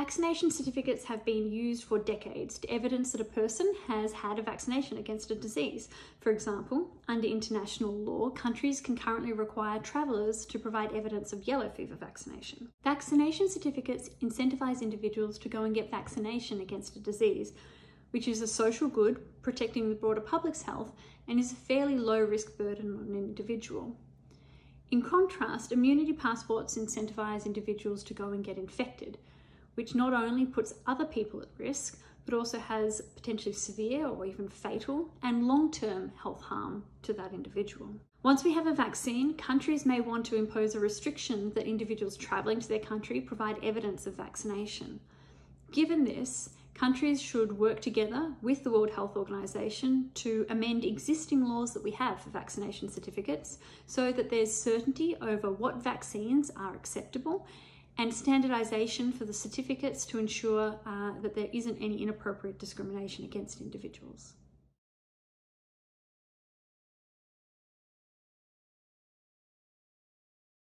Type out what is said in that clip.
Vaccination certificates have been used for decades to evidence that a person has had a vaccination against a disease. For example, under international law, countries can currently require travellers to provide evidence of yellow fever vaccination. Vaccination certificates incentivise individuals to go and get vaccination against a disease, which is a social good, protecting the broader public's health, and is a fairly low risk burden on an individual. In contrast, immunity passports incentivise individuals to go and get infected, which not only puts other people at risk, but also has potentially severe or even fatal and long term health harm to that individual. Once we have a vaccine, countries may want to impose a restriction that individuals travelling to their country provide evidence of vaccination. Given this, countries should work together with the World Health Organization to amend existing laws that we have for vaccination certificates so that there's certainty over what vaccines are acceptable and standardisation for the certificates to ensure uh, that there isn't any inappropriate discrimination against individuals.